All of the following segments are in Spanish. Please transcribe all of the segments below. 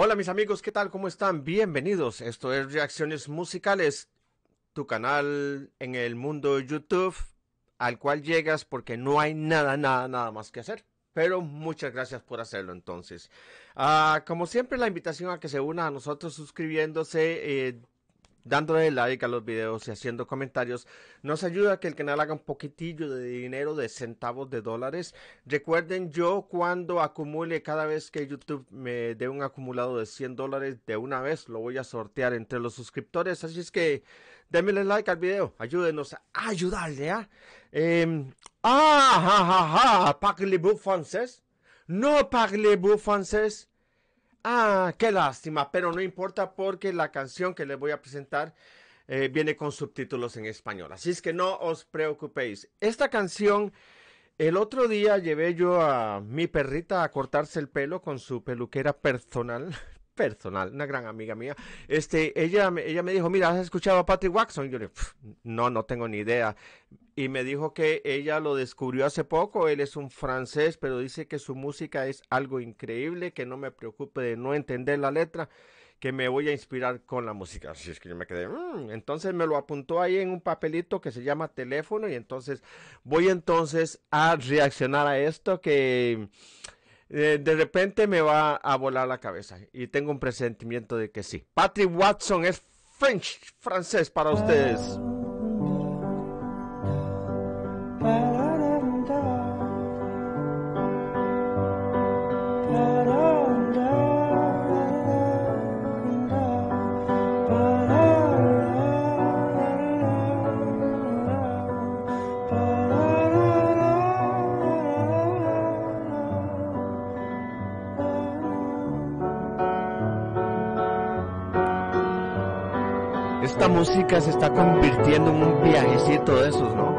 Hola mis amigos, ¿qué tal? ¿Cómo están? Bienvenidos. Esto es Reacciones Musicales, tu canal en el mundo YouTube al cual llegas porque no hay nada, nada, nada más que hacer. Pero muchas gracias por hacerlo entonces. Ah, como siempre, la invitación a que se una a nosotros suscribiéndose, eh, dándole like a los videos y haciendo comentarios nos ayuda a que el canal haga un poquitillo de dinero de centavos de dólares. Recuerden, yo cuando acumule cada vez que YouTube me dé un acumulado de 100 dólares de una vez, lo voy a sortear entre los suscriptores. Así es que denme like al video, ayúdenos a ayudarle. ¿ah? Eh, ah, ja, ja, ja, parlez-vous? No parlez-vous français? Ah, qué lástima, pero no importa porque la canción que les voy a presentar eh, viene con subtítulos en español. Así es que no os preocupéis. Esta canción, el otro día llevé yo a mi perrita a cortarse el pelo con su peluquera personal. Personal, una gran amiga mía. Este, ella, ella me dijo, mira, ¿has escuchado a Patrick Watson? yo le no, no tengo ni idea y me dijo que ella lo descubrió hace poco. Él es un francés, pero dice que su música es algo increíble, que no me preocupe de no entender la letra, que me voy a inspirar con la música. Así es que yo me quedé, mm". entonces me lo apuntó ahí en un papelito que se llama teléfono y entonces voy entonces a reaccionar a esto que eh, de repente me va a volar la cabeza y tengo un presentimiento de que sí. Patrick Watson es French, francés para ustedes. Esta música se está convirtiendo en un viajecito de esos, ¿no?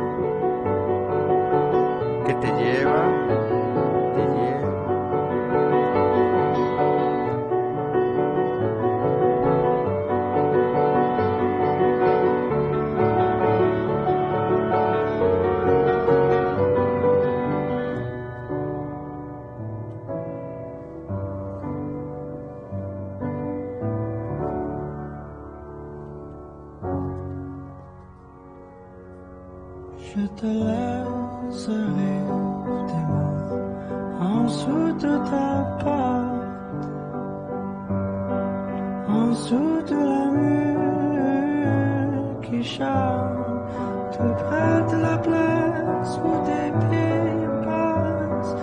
Je te laisserai tes mots. En dessous de ta porte, en dessous de la mur qui chante, tout près de la place où tes pieds passent,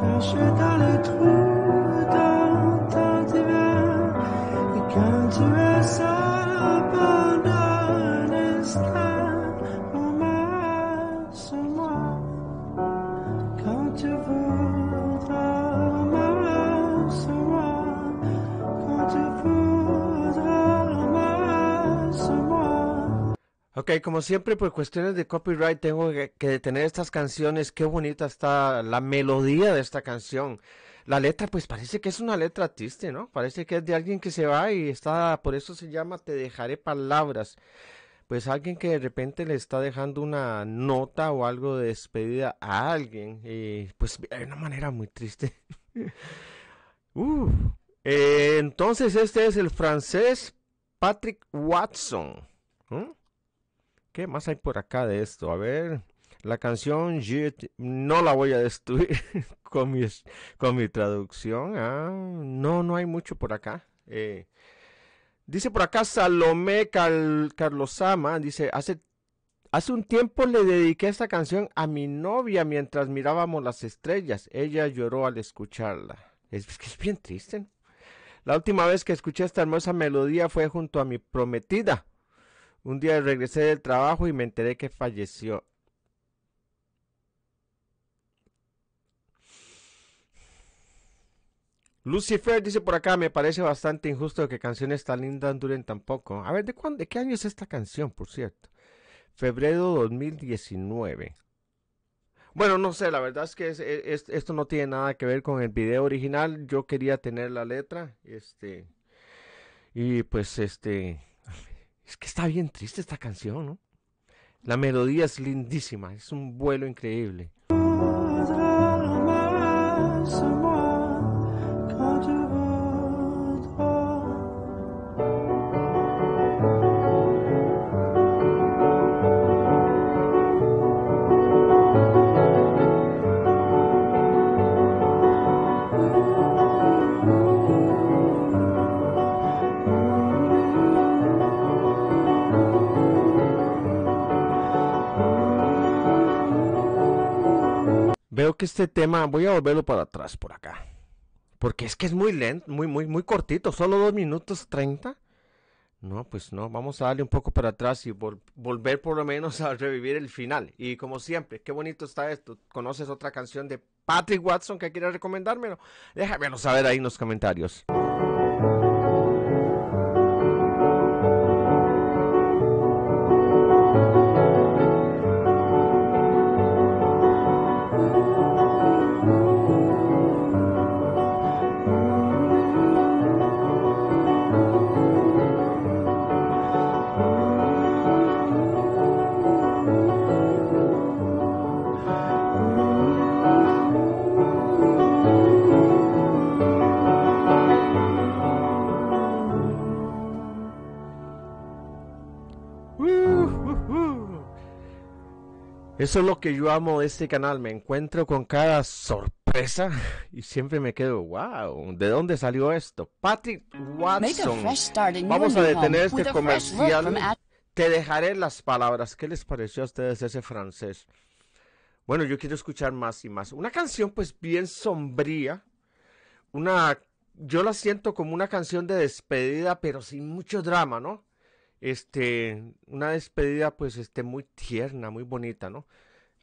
caché dans les trous dans divan, et quand tu es seul pendant Ok, como siempre, por cuestiones de copyright tengo que, detener estas canciones. Qué bonita está la melodía de esta canción. La letra, pues parece que es una letra triste, ¿no? Parece que es de alguien que se va y está, por eso se llama Te dejaré palabras. Pues alguien que de repente le está dejando una nota o algo de despedida a alguien. Y pues de una manera muy triste. Uf. Eh, entonces este es el francés Patrick Watson. ¿Mm? ¿Qué más hay por acá de esto? A ver, la canción no la voy a destruir con mi, con mi traducción. Ah, no, no hay mucho por acá. Eh, dice por acá Salomé Cal- Carlosama, dice, hace, hace un tiempo le dediqué esta canción a mi novia mientras mirábamos las estrellas. Ella lloró al escucharla. Es, es que es bien triste. ¿no? La última vez que escuché esta hermosa melodía fue junto a mi prometida. Un día regresé del trabajo y me enteré que falleció. Lucifer dice por acá, me parece bastante injusto que canciones tan lindas duren tan poco. A ver, ¿de, cuándo, ¿de qué año es esta canción, por cierto? Febrero 2019. Bueno, no sé, la verdad es que es- esto no tiene nada que ver con el video original. Yo quería tener la letra, este, y pues este, es que está bien triste esta canción, ¿no? La melodía es lindísima, es un vuelo increíble. Veo que este tema, voy a volverlo para atrás por acá. Porque es que es muy lento, muy, muy, muy cortito, solo dos minutos treinta. No, pues no, vamos a darle un poco para atrás y volver por lo menos a revivir el final. Y como siempre, qué bonito está esto. ¿Conoces otra canción de Patrick Watson que quieras recomendármelo? Déjamelo saber ahí en los comentarios. Eso es lo que yo amo de este canal. Me encuentro con cada sorpresa y siempre me quedo, wow, ¿de dónde salió esto? Patrick Watson. Vamos a detener este comercial. Te dejaré las palabras. ¿Qué les pareció a ustedes ese francés? Bueno, yo quiero escuchar más y más. Una canción pues bien sombría. Una, yo la siento como una canción de despedida, pero sin mucho drama, ¿no? Este, una despedida pues este, muy tierna, muy bonita, ¿no?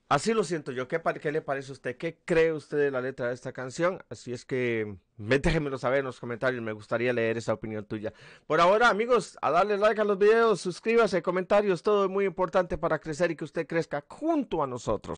Así lo siento yo. ¿Qué, ¿Qué, le parece a usted? ¿Qué cree usted de la letra de esta canción? Así es que déjenmelo saber en los comentarios. Me gustaría leer esa opinión tuya. Por ahora, amigos, a darle like a los videos, suscríbase, comentarios, todo es muy importante para crecer y que usted crezca junto a nosotros.